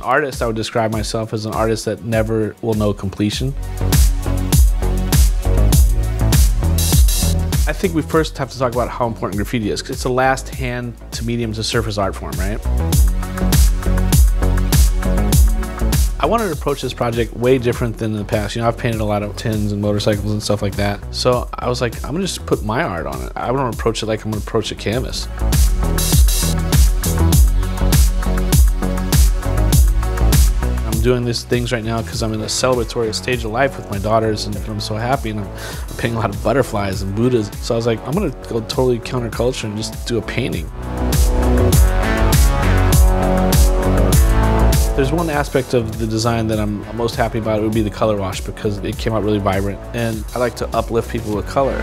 an artist, I would describe myself as an artist that never will know completion. I think we first have to talk about how important graffiti is. It's the last hand to medium to surface art form, right? I wanted to approach this project way different than in the past. You know, I've painted a lot of tins and motorcycles and stuff like that. So I was like, I'm gonna just put my art on it. I want to approach it like I'm gonna approach a canvas. Doing these things right now because I'm in a celebratory stage of life with my daughters and I'm so happy and I'm, I'm painting a lot of butterflies and Buddhas. So I was like, I'm gonna go totally counterculture and just do a painting. There's one aspect of the design that I'm most happy about. It would be the color wash because it came out really vibrant, and I like to uplift people with color.